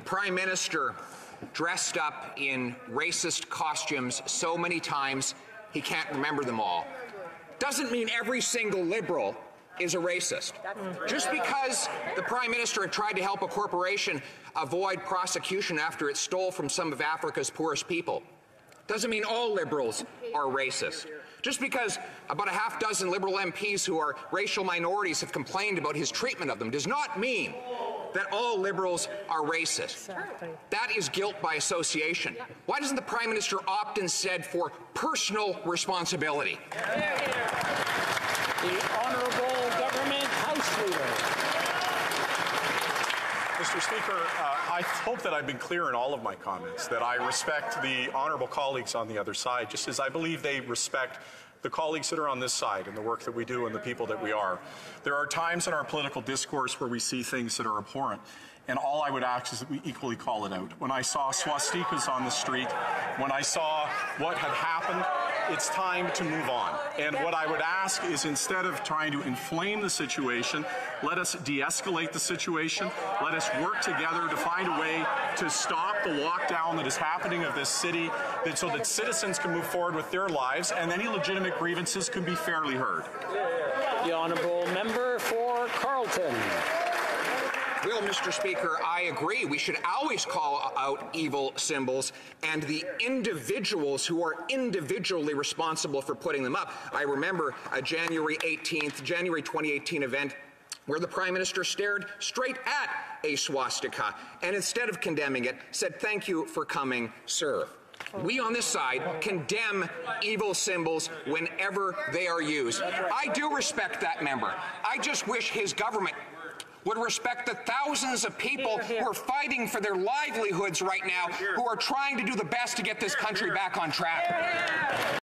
Prime Minister dressed up in racist costumes so many times he can't remember them all. Doesn't mean every single Liberal is a racist. Just because the Prime Minister had tried to help a corporation avoid prosecution after it stole from some of Africa's poorest people doesn't mean all Liberals are racist. Just because about a half dozen Liberal MPs who are racial minorities have complained about his treatment of them does not mean that all Liberals are racist. That is guilt by association. Why doesn't the Prime Minister opt instead for personal responsibility? The Honourable Government House Leader. Mr. Speaker, uh, I hope that I've been clear in all of my comments, that I respect the honourable colleagues on the other side, just as I believe they respect the colleagues that are on this side and the work that we do and the people that we are. There are times in our political discourse where we see things that are abhorrent. And all I would ask is that we equally call it out. When I saw swastikas on the street, when I saw what had happened, it's time to move on. And what I would ask is instead of trying to inflame the situation, let us de-escalate the situation. Let us work together to find a way to stop the lockdown that is happening of this city that, so that citizens can move forward with their lives and any legitimate grievances can be fairly heard. The Honourable Member for Carleton. Well, Mr. Speaker, I agree. We should always call out evil symbols and the individuals who are individually responsible for putting them up. I remember a January 18th, January 2018 event where the Prime Minister stared straight at a swastika and instead of condemning it, said, Thank you for coming, sir. We on this side condemn evil symbols whenever they are used. I do respect that member. I just wish his government would respect the thousands of people who are fighting for their livelihoods right now, who are trying to do the best to get this country back on track.